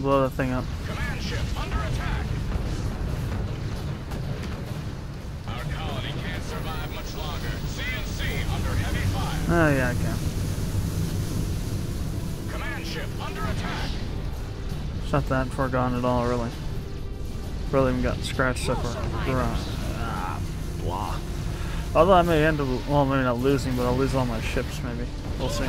Come on, blow that thing up. Command ship under attack. Our colony can't survive much longer. CNC under heavy fire. Oh yeah, I can. Command ship under attack. It's not that far gone at all, really. Barely even got scratched up or ground. Ah, blah. Although I may end up, well, maybe not losing, but I'll lose all my ships, maybe. We'll see.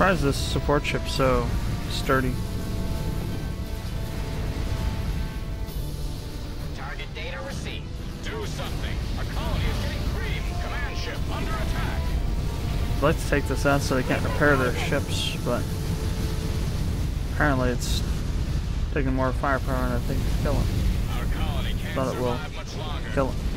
Surprised this support ship's so sturdy. Target data received. Do something. Our colony is getting creamed. Command ship under attack. I'd like to take this out so they can't repair their ships, but apparently it's taking more firepower than I think to kill it. Our colony can't Thought it will. survive much longer. Kill it.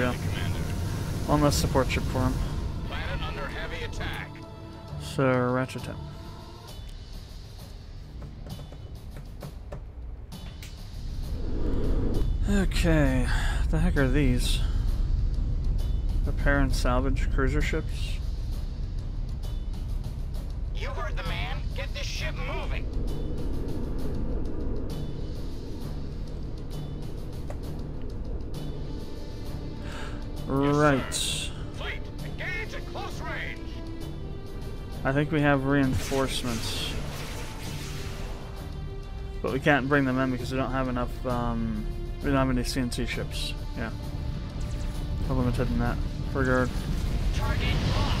Go. One less support ship for him. Planet under heavy attack. So, Ratchet Tip. Okay, the heck are these? Repair and salvage cruiser ships? I think we have reinforcements. But we can't bring them in because we don't have enough, um, we don't have any CNC ships. Yeah. We're limited in that regard. Target.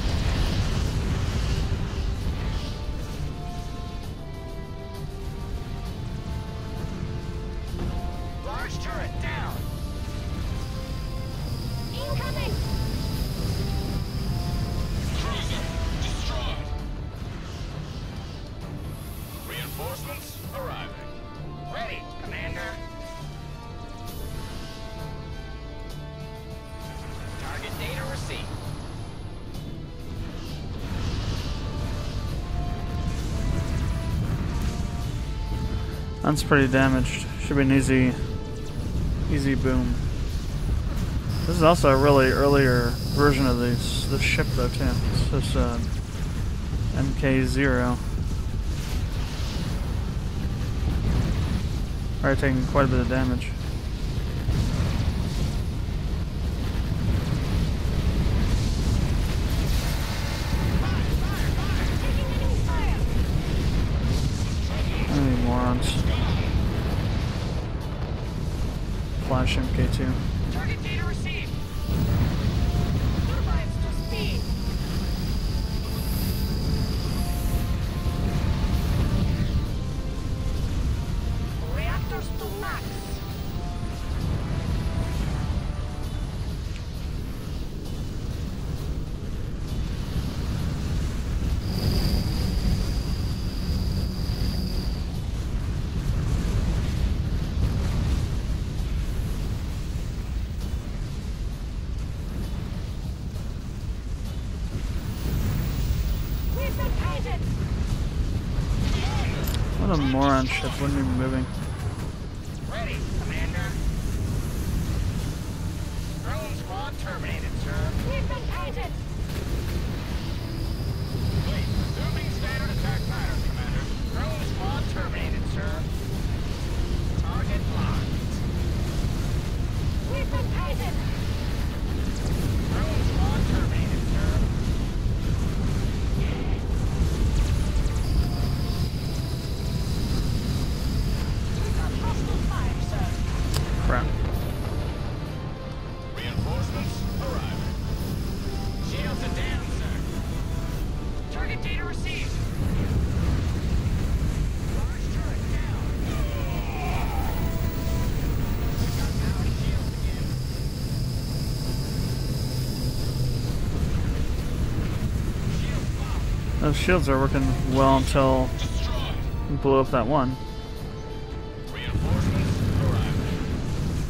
That's pretty damaged. Should be an easy, easy boom. This is also a really earlier version of this this ship though too. It's this uh, MK0. Already taking quite a bit of damage. Moron ship, wouldn't even moving. Those shields are working well until we Blew up that one. Reinforcements arriving.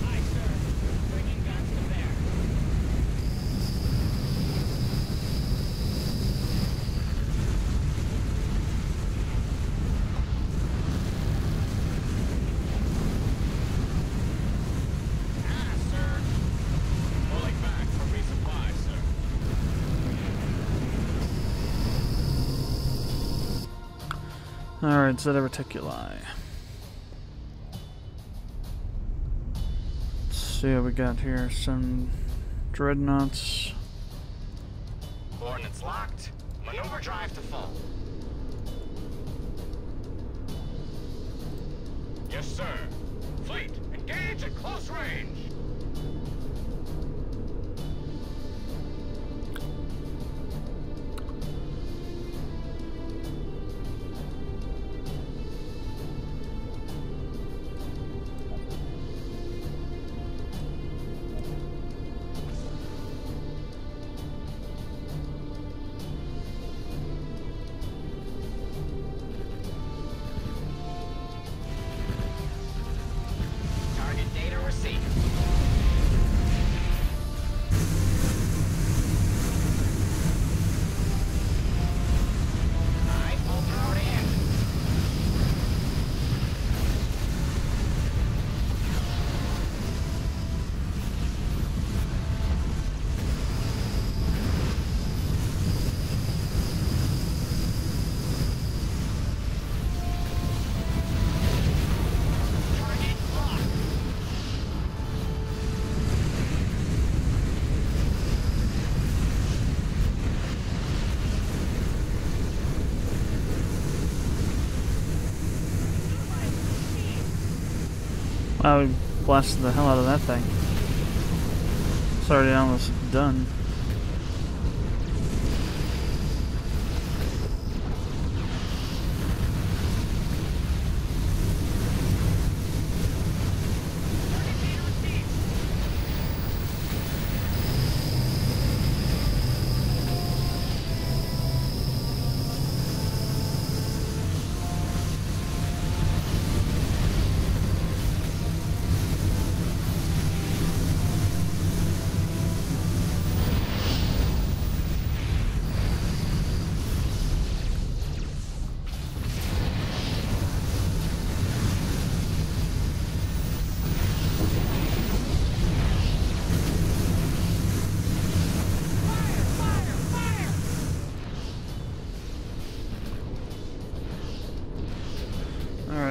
Aye, sir. Bringing guns to bear. Ah, sir. Pulling back for resupply, sir. Alright, Zeta Reticuli. Let's see what we got here. Some dreadnoughts. Coordinates locked. Maneuver drive to full. Yes, sir. Fleet, engage at close range. We blasted the hell out of that thing. It's already almost done.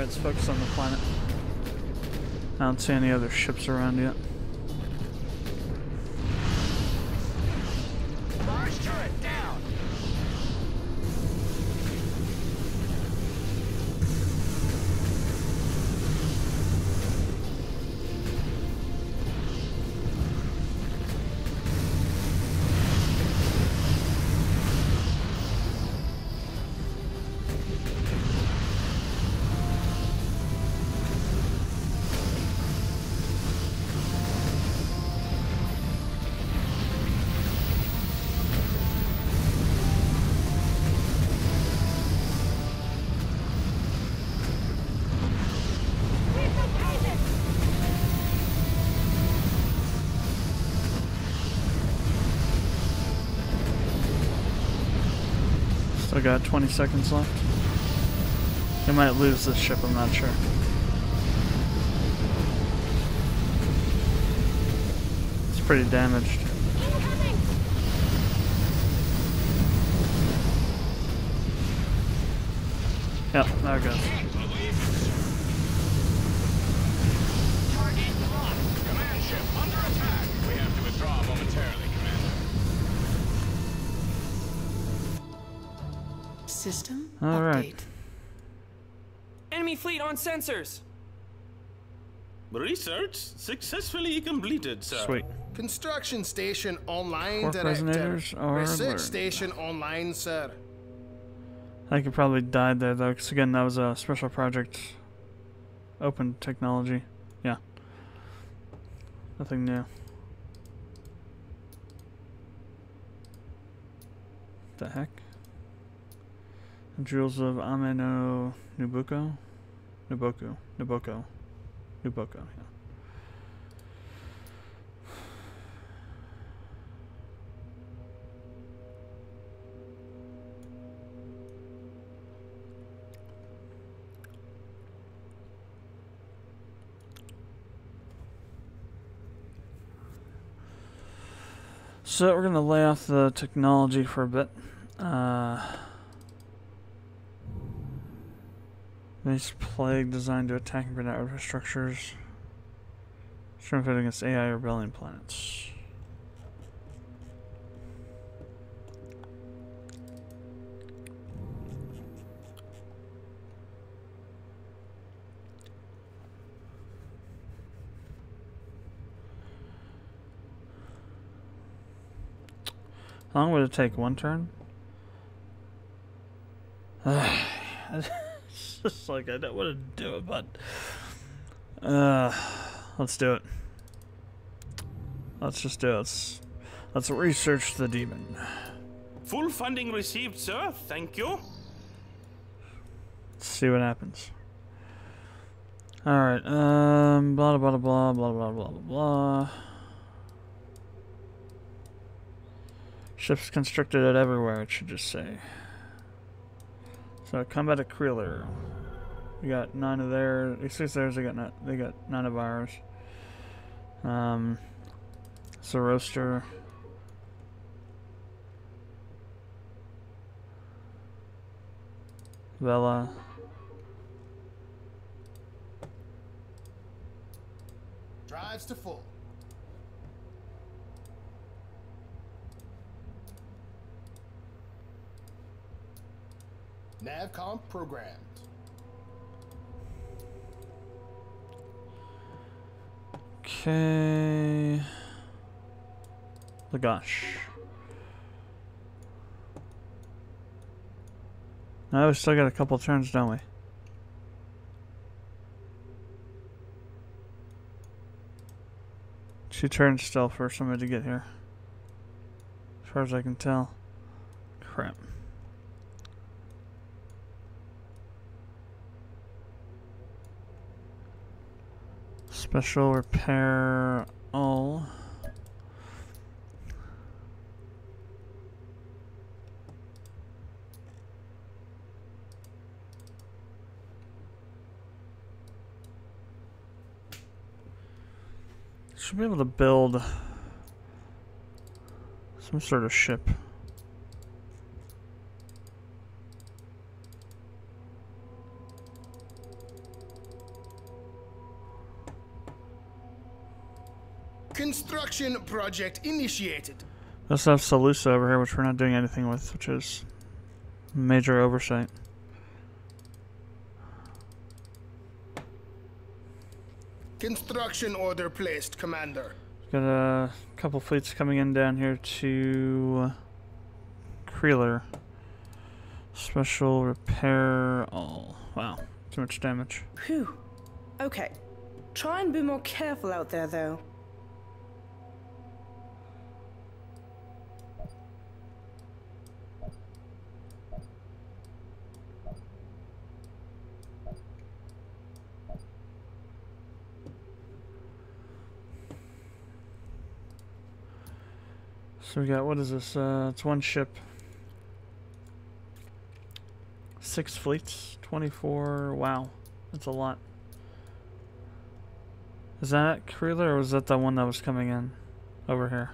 Let's focus on the planet. I don't see any other ships around yet. 20 seconds left. We might lose this ship, I'm not sure. It's pretty damaged. Yep, there it goes. Target locked. Command ship under attack. We have to withdraw momentarily, System All right. update. Enemy fleet on sensors. Research successfully completed, sir. Sweet. Construction station online, Quark Director. resonators are Research learned. station online, sir. I think it probably died there though, because again, that was a special project. Open technology. Yeah. Nothing new. The heck? Jewels of Ameno Nubuko? Nuboku. Nuboko. Nuboko, yeah. So we're gonna lay off the technology for a bit. Uh, base plague designed to attack and prevent infrastructures. Strong fit against AI rebellion planets. How long would it take? One turn? it's just like I don't want to do it, but uh, let's do it. Let's just do it. Let's, let's research the demon. Full funding received, sir. Thank you. Let's see what happens. All right. Um. Blah blah blah blah blah blah blah blah. Ships constructed at everywhere. It should just say. So combat at Kreeler. We got nine of theirs. Six theirs. They got nine, they got nine of ours. Um. Zoroaster. Vela. Drives to full. Navcom programmed. Okay. Lagash. Now we still got a couple turns, don't we? Two turns still for somebody to get here. As far as I can tell. Crap. Special repair all. Should be able to build some sort of ship. Construction project initiated. We also have Salusa over here, which we're not doing anything with, which is major oversight. Construction order placed, Commander. Got a couple fleets coming in down here to Kreeler. Special repair all. Wow, too much damage. Whew. Okay. Try and be more careful out there, though. So we got, what is this? Uh, it's one ship. Six fleets, 24. Wow, that's a lot. Is that Kreeler or was that the one that was coming in over here?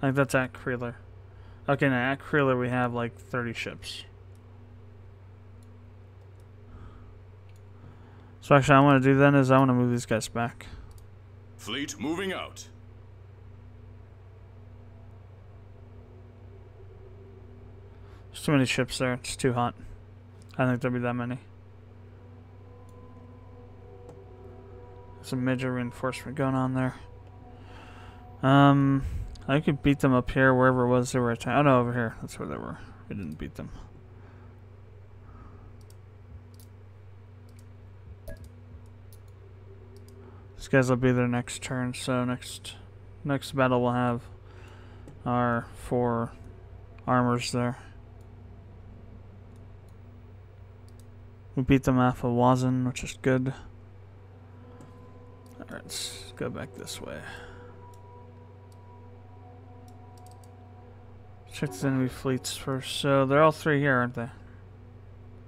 I think that's at Kreeler. Okay, now at Kreeler we have like 30 ships. So actually, I want to do then is I want to move these guys back. Fleet moving out. Too many ships there. It's too hot. I think there'll be that many. Some major reinforcement going on there. Um, I could beat them up here, wherever it was they were attacking. Oh no, over here. That's where they were. We didn't beat them. These guys will be their next turn, so next next battle we'll have our four armors there. We beat them off of Wazin, which is good. Alright, let's go back this way. Check the enemy fleets first. So they're all three here, aren't they?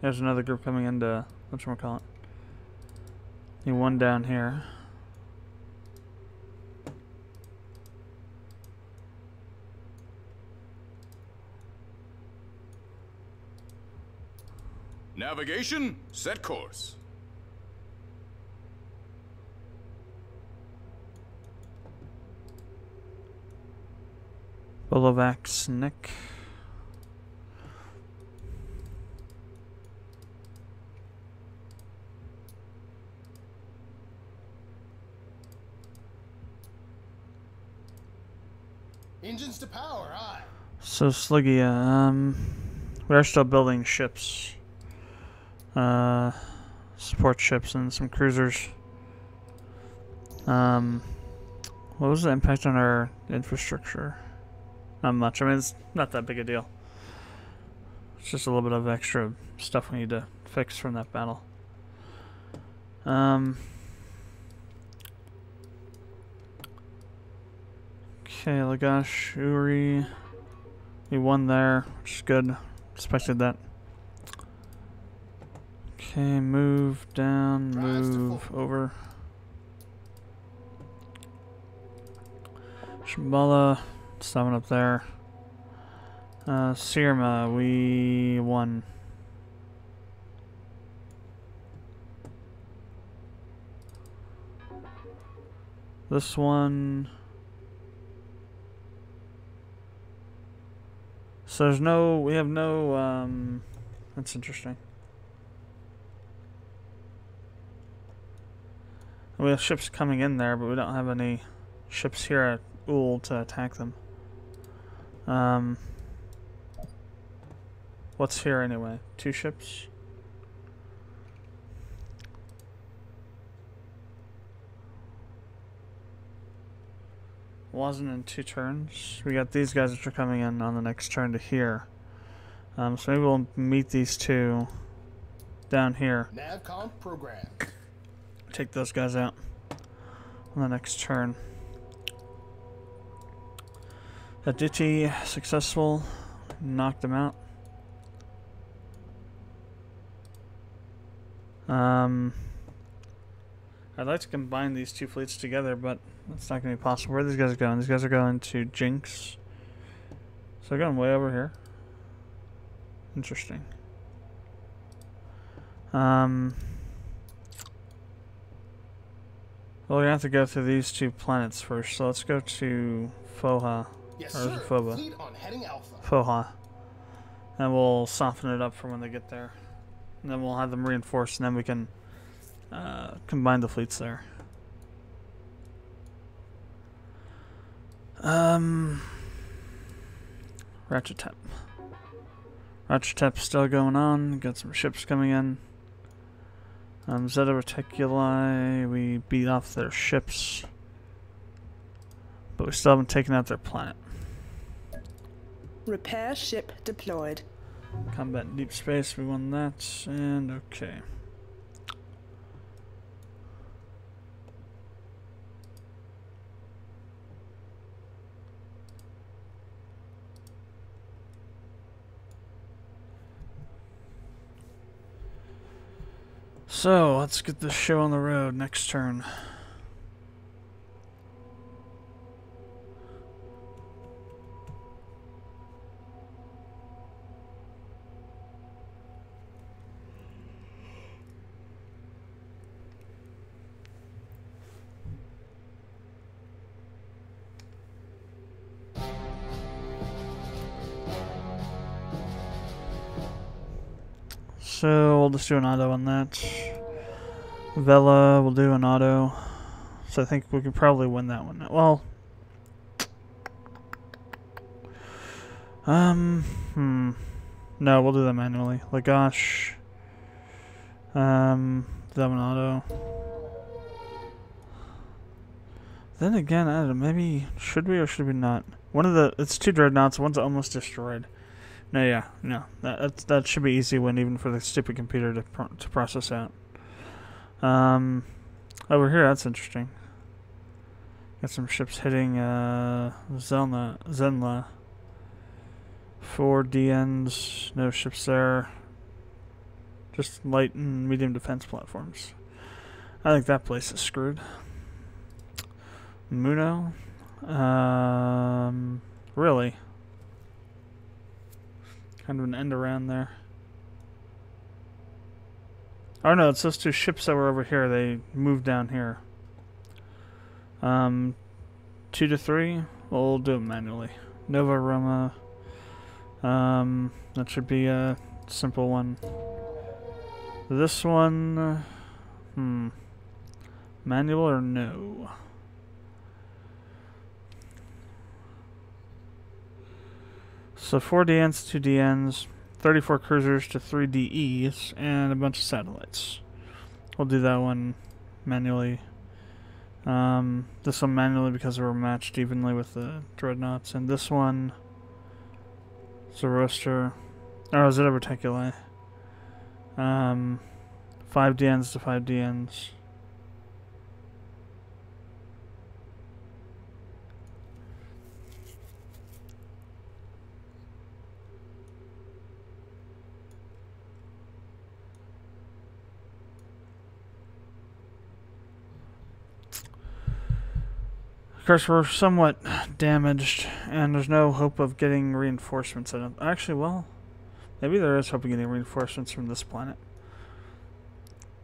There's another group coming into whatchamacallit. Need one down here. Navigation, set course. Bolovac Nick. Engines to power, aye. So Sligia, um, we are still building ships, uh, support ships and some cruisers. Um, what was the impact on our infrastructure? Not much. I mean, it's not that big a deal. It's just a little bit of extra stuff we need to fix from that battle. Um. Okay, Lagash, Uri. We won there, which is good. Expected that. Okay, move down, move over. Shambhala, seven up there. Uh, Sirma, we won. This one. So there's no, we have no, um, that's interesting. We have ships coming in there, but we don't have any ships here at Ul to attack them. Um, what's here anyway? Two ships? Wasn't in two turns. We got these guys which are coming in on the next turn to here. Um, so maybe we'll meet these two down here. Navcom program. Take those guys out on the next turn. Aditi successful. Knocked them out. Um, I'd like to combine these two fleets together, but that's not going to be possible. Where are these guys going? These guys are going to Jinx. So they're going way over here. Interesting. Um, well, we have to go through these two planets first. So let's go to Foha. Yes, Or is sir. it on heading alpha. Foha. And we'll soften it up for when they get there. And then we'll have them reinforced, and then we can uh, combine the fleets there. Um, Ratchetep. Ratchetep's still going on. Got some ships coming in. Um, Zeta Reticuli, we beat off their ships. But we still haven't taken out their planet. Repair ship deployed. Combat in deep space, we won that, and okay. So, let's get this show on the road next turn. So we'll just do an auto on that. Vela will do an auto. So I think we could probably win that one. Well, um, hmm. No, we'll do that manually. Lagash. Um, that one auto. Then again, I don't know, maybe should we or should we not? One of the it's two dreadnoughts. One's almost destroyed. No, yeah, no. That that's, that should be easy win even for the stupid computer to pro- to process out. Um, over here, that's interesting. Got some ships hitting uh Zelna Zenla. Four DNs, no ships there. Just light and medium defense platforms. I think that place is screwed. Muno. Um, really? Kind of an end around there. Oh no, it's those two ships that were over here. They moved down here. Um, two to three. We'll do it manually. Nova Roma. Um, that should be a simple one. This one, hmm, manual or no? So four DNs, two DNs, 34 cruisers to three DEs, and a bunch of satellites. We'll do that one manually. Um, this one manually because we're matched evenly with the dreadnoughts, and this one Zoroaster. Oh, Zeta Reticuli? Um, five DNs to five DNs. Of course, we're somewhat damaged, and there's no hope of getting reinforcements. Actually, well, maybe there is hope of getting reinforcements from this planet.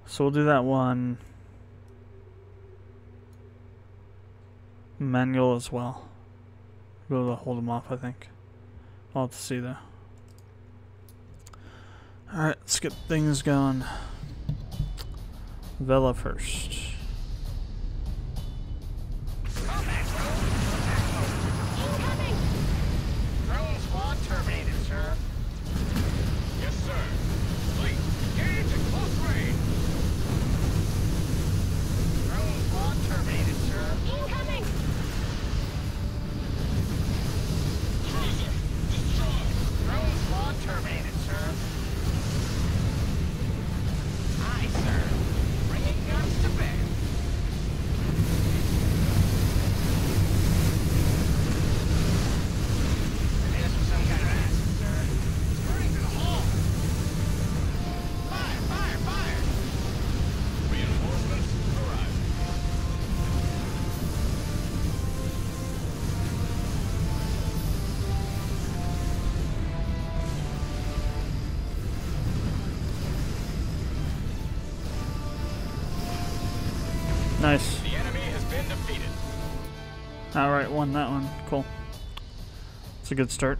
So we'll do that one. Manual as well. Be able to hold them off, I think. I'll have to see though. Alright, let's get things going. Vela first. Alright, won that one. Cool. It's a good start.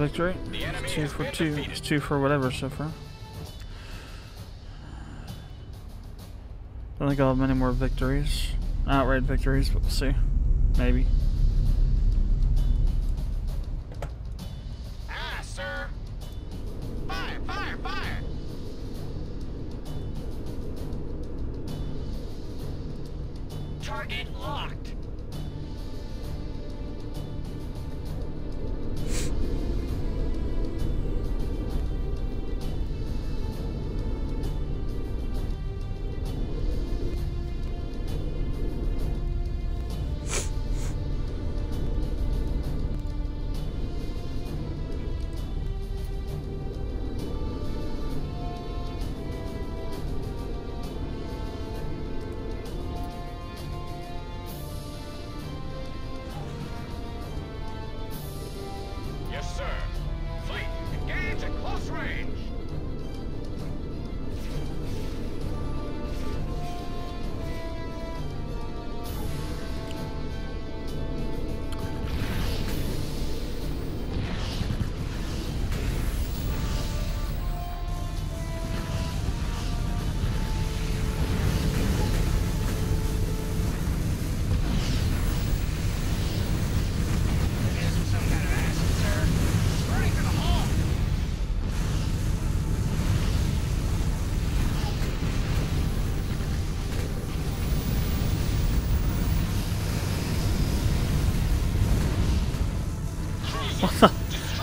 Victory. Two for two. defeated. It's two for whatever so far. I Don't think I'll have many more victories. Outright victories, but we'll see. Maybe. Close range.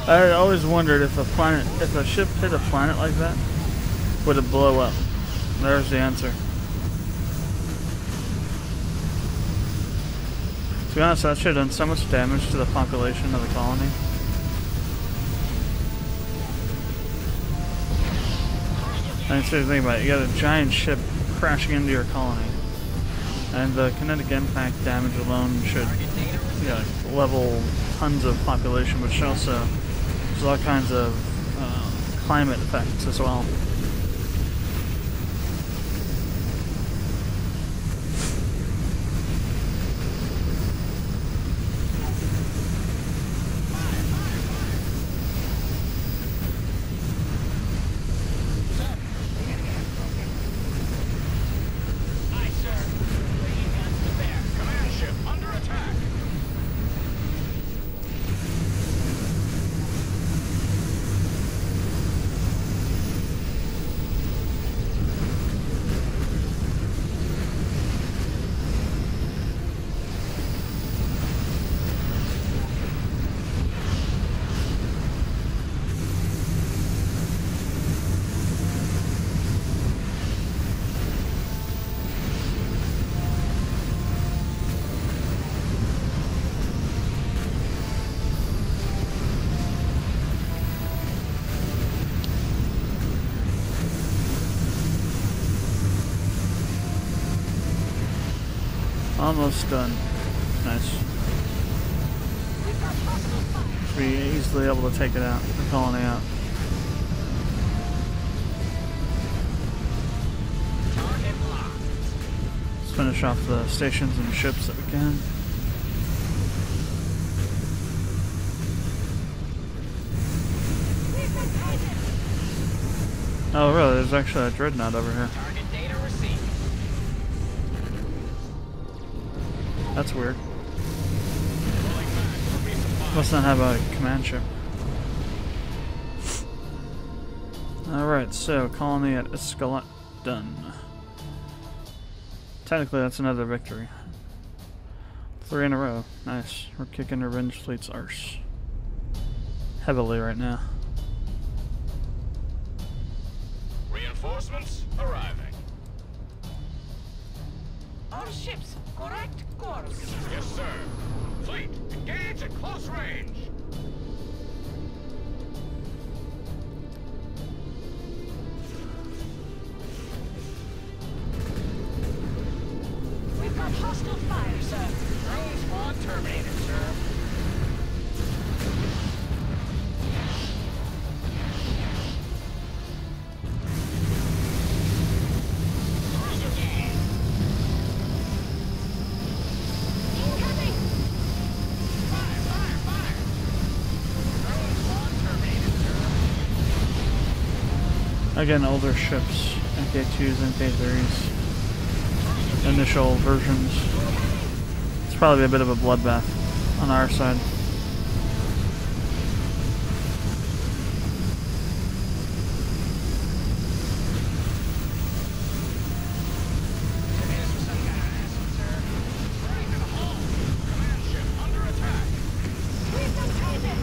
I always wondered if a planet, if a ship hit a planet like that, would it blow up? There's the answer. To be honest, that should have done so much damage to the population of the colony. And seriously, think about it. You got a giant ship crashing into your colony. And the kinetic impact damage alone should level tons of population, should also there's all kinds of uh, climate effects as well. Aye, sir. Bringing guns to bear. Command ship under attack. Almost done. Nice. Be easily able to take it out, the colony out. Let's finish off the stations and ships that we can. Oh really, there's actually a dreadnought over here. That's weird. Must not have a command ship. Alright, so colony at Escalat done. Technically, that's another victory. Three in a row. Nice. We're kicking Revenge Fleet's arse. Heavily right now. Again, older ships. MK2s, MK3s. Initial versions. It's probably a bit of a bloodbath on our side. Here's for some kind of acid, sir. Bring to the hull. Command ship under attack. We've got Titan!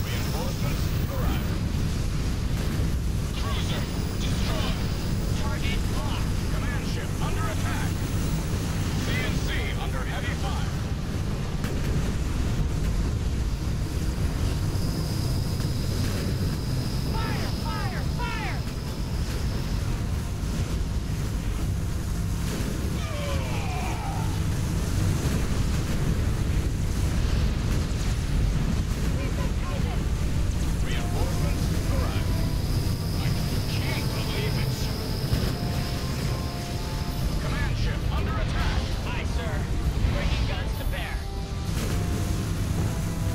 Reinforcements arriving. Cruiser destroyed. Target locked. Command ship under attack. CNC under heavy fire. Fire, fire, fire! We've got Titan! Reinforcements arriving. I can't believe it. Command ship under attack. Aye, sir. Bringing guns to bear. We're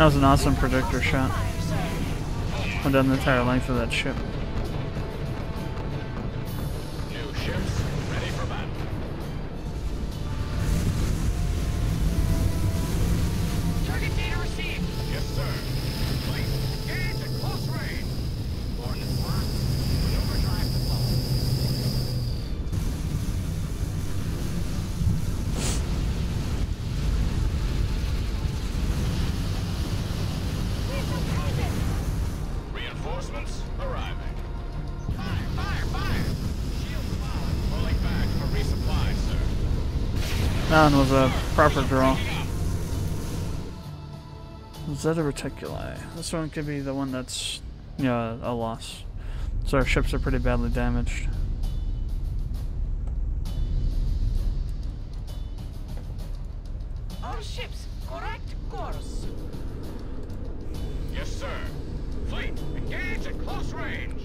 That was an awesome predictor shot. Went down the entire length of that ship. Sir. That one was a proper draw. Picking up. Zeta Reticuli. This one could be the one that's, yeah, a loss. So our ships are pretty badly damaged. All ships, correct course. Yes, sir. Fleet, engage at close range.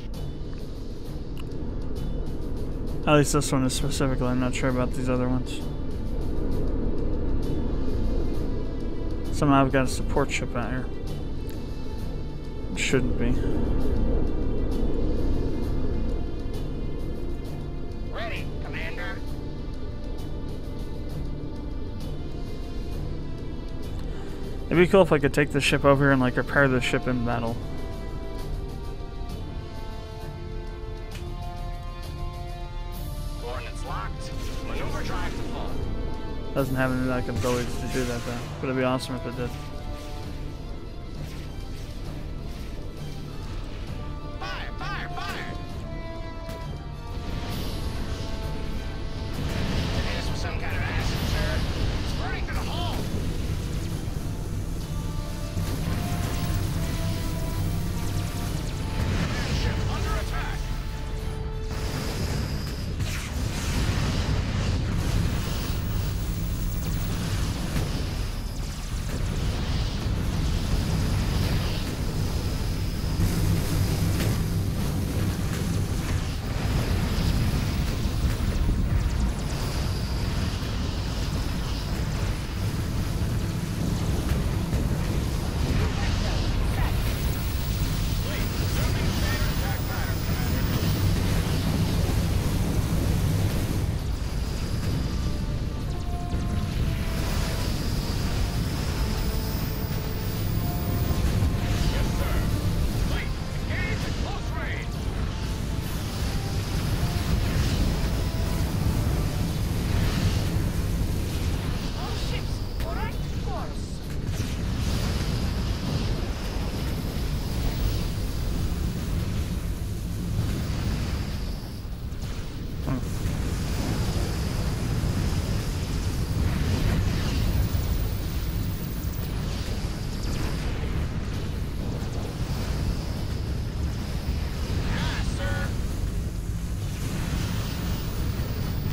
At least this one is specifically. I'm not sure about these other ones. Somehow I've got a support ship out here. It Shouldn't be. Ready, Commander. It'd be cool if I could take the ship over here and like repair the ship in battle. Doesn't have any like abilities to do that though. But it'd be awesome if it did.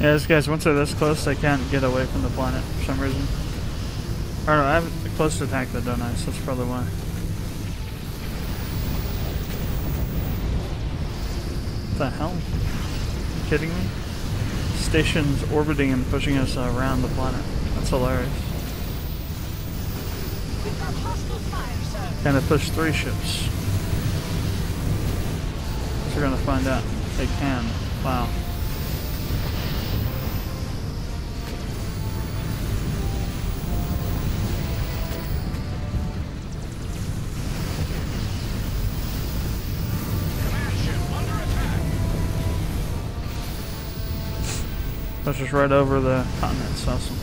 Yeah, these guys, once they're this close, they can't get away from the planet for some reason. Or no, I have a close attack though, don't I? So that's probably why. What the hell? Are you kidding me? Station's orbiting and pushing us around the planet. That's hilarious. Kind of push three ships. We're gonna find out. They can. Wow. Pushes right over the continent. It's awesome.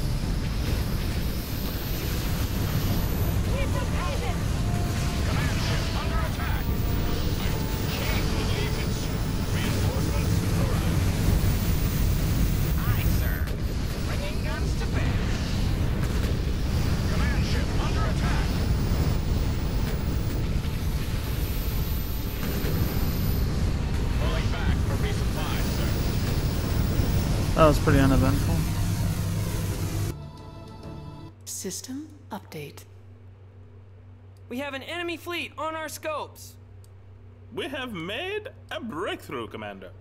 Keep them guided. Command ship under attack. I can't believe it's reinforcements arrived. Aye, sir. Bringing guns to bear. Command ship under attack. Pulling back for resupply, sir. That was pretty uneventful. System update. We have an enemy fleet on our scopes. We have made a breakthrough, Commander.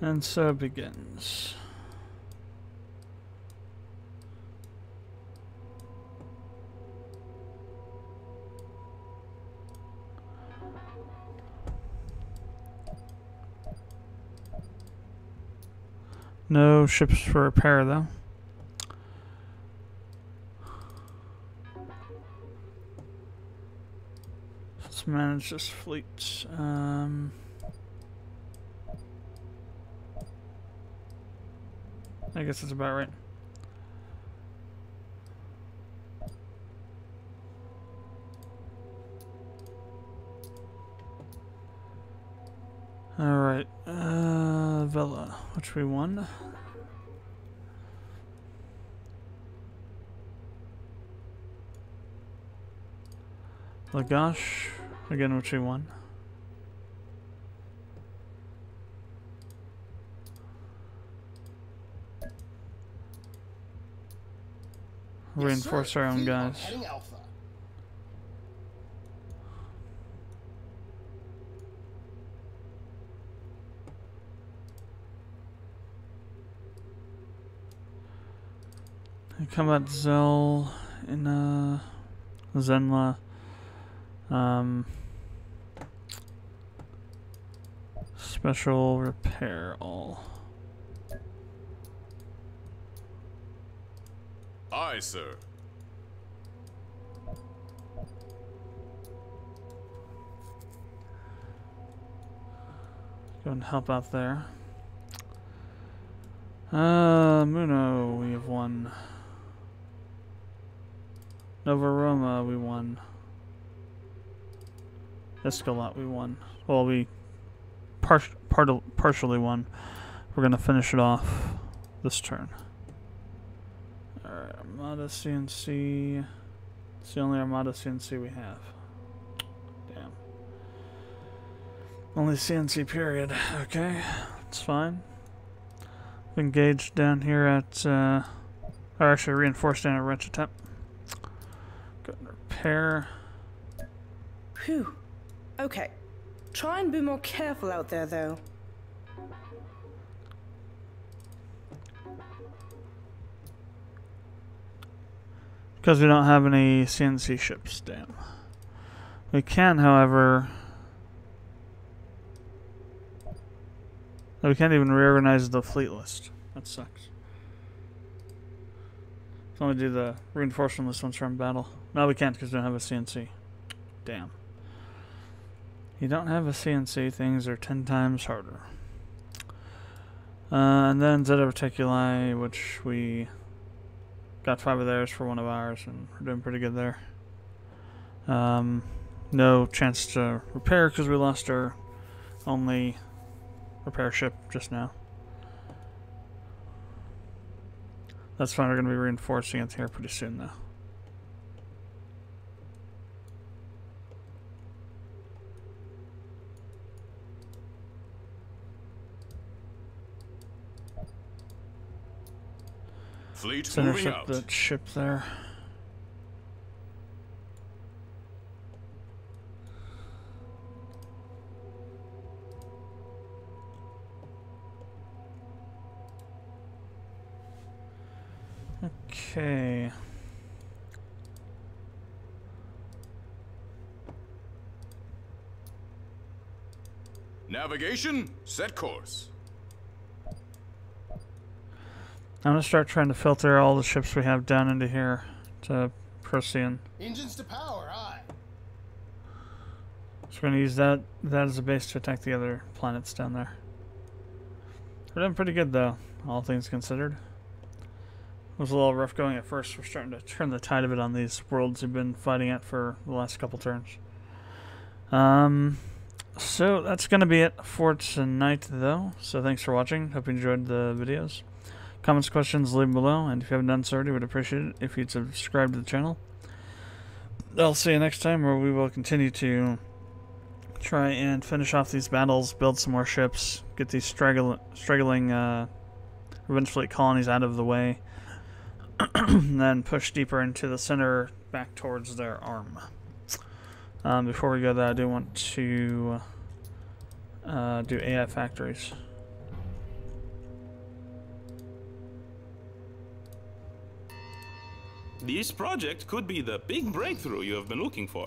And so it begins. No ships for repair though. Let's manage this fleet. Um, I guess that's about right. Alright, uh, Vela, which we won. Lagash, again, which we won. Reinforce our own guys. Combat Zell in uh Zenla. Um special repair all. Aye, sir. Go and help out there. Uh, Muno, we have won. Nova Roma, we won. Escalot, we won. Well, we par part partially won. We're gonna finish it off this turn. Alright, Armada CNC. It's the only Armada CNC we have. Damn. Only CNC period. Okay, it's fine. Engaged down here at, uh, or actually reinforced down at wrench attempt. Repair. Phew. Okay. Try and be more careful out there, though. Because we don't have any CNC ships, damn. We can, however... We can't even reorganize the fleet list. That sucks. Let's only do the reinforcement list once we're battle. No, we can't because we don't have a CNC. Damn. You don't have a CNC, things are ten times harder. Uh, and then Zeta Reticuli, which we got five of theirs for one of ours, and we're doing pretty good there. Um, no chance to repair because we lost our only repair ship just now. That's fine, we're going to be reinforcing it here pretty soon though. Fleet Let's intercept that ship there. Okay. Navigation, set course. I'm gonna start trying to filter all the ships we have down into here to Procyon. Engines to power, aye. So we're gonna use that that as a base to attack the other planets down there. We're doing pretty good though, all things considered. Was a little rough going at first. We're starting to turn the tide of it on these worlds we've been fighting at for the last couple turns. Um, so that's gonna be it for tonight though. So thanks for watching. Hope you enjoyed the videos. Comments, questions, leave them below. And if you haven't done so already, would appreciate it if you'd subscribe to the channel. I'll see you next time where we will continue to try and finish off these battles, build some more ships, get these straggle- straggling uh, Revenge Fleet colonies out of the way, then push deeper into the center back towards their arm. Um, before we go there, I do want to uh, do AI factories. This project could be the big breakthrough you have been looking for.